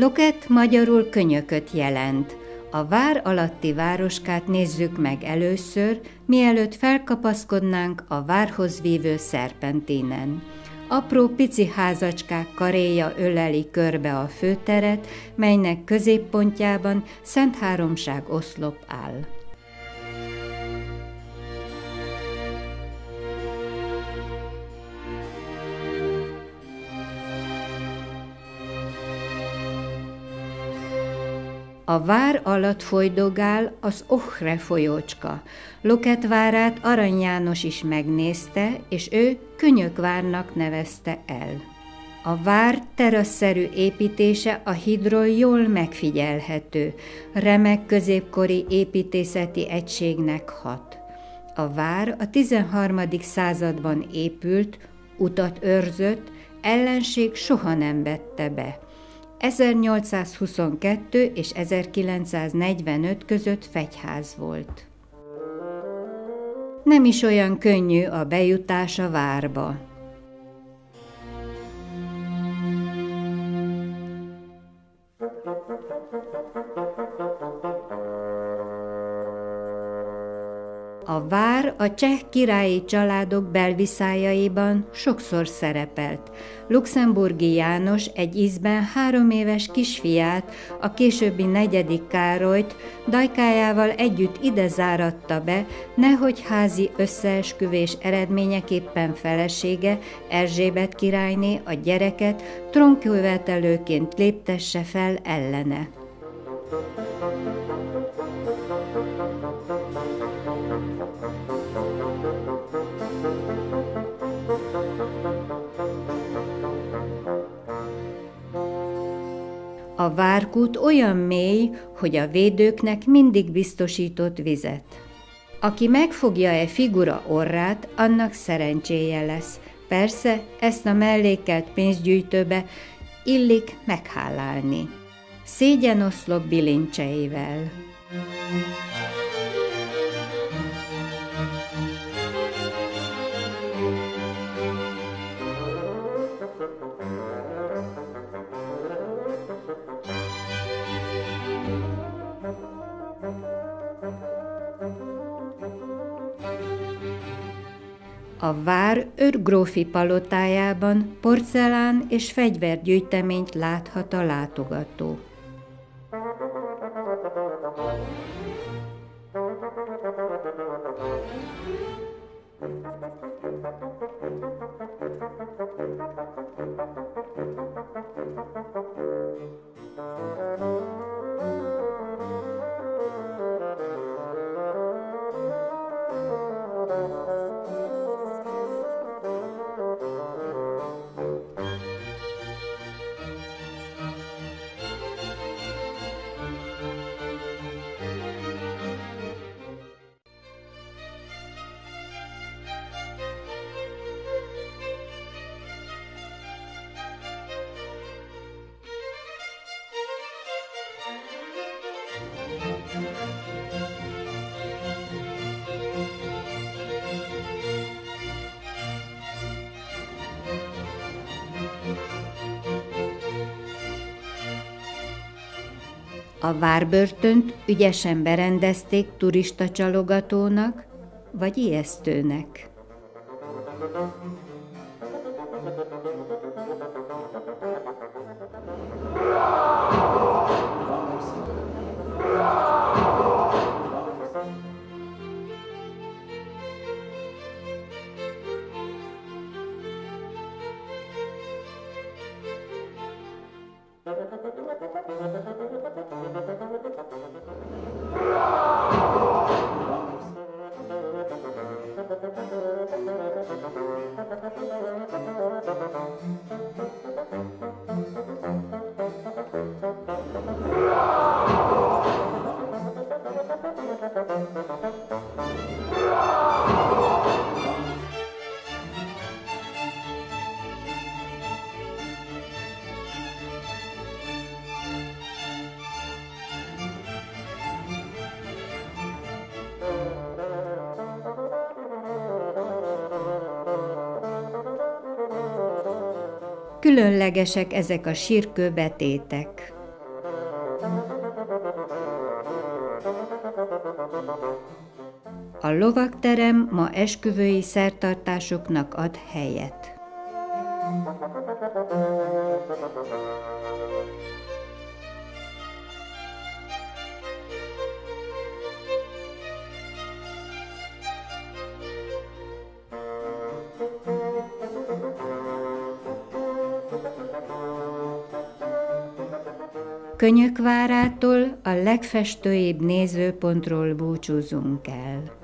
Loket magyarul könyököt jelent. A vár alatti városkát nézzük meg először, mielőtt felkapaszkodnánk a várhoz vívő szerpentinen. Apró pici házacskák karéja öleli körbe a főteret, melynek középpontjában Szent Háromság oszlop áll. A vár alatt folydogál az Ohre folyócska. Loket várát Arany János is megnézte, és ő Könyökvárnak nevezte el. A vár terasszerű építése a hidról jól megfigyelhető, remek középkori építészeti egységnek hat. A vár a 13. században épült, utat őrzött, ellenség soha nem vette be. 1822 és 1945 között fegyház volt. Nem is olyan könnyű a bejutás a várba. A vár a cseh királyi családok belviszájaiban sokszor szerepelt. Luxemburgi János egy ízben három éves kisfiát, a későbbi negyedik Károlyt dajkájával együtt ide záratta be, nehogy házi összeesküvés eredményeképpen felesége Erzsébet királyné a gyereket tronkövetelőként léptesse fel ellene. A várkút olyan mély, hogy a védőknek mindig biztosított vizet. Aki megfogja-e figura orrát, annak szerencséje lesz. Persze, ezt a mellékelt pénzgyűjtőbe illik meghálálni. Szégyenoszlop bilincseivel. A vár őrgrófi palotájában porcelán és fegyvergyűjteményt láthat a látogató. A várbörtönt ügyesen berendezték turista csalogatónak, vagy ijesztőnek. Mm-hmm. Különlegesek ezek a sírkő betétek. A lovakterem ma esküvői szertartásoknak ad helyet. Könyökvárától a legfestőibb nézőpontról búcsúzunk el.